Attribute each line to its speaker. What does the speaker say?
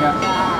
Speaker 1: Yeah.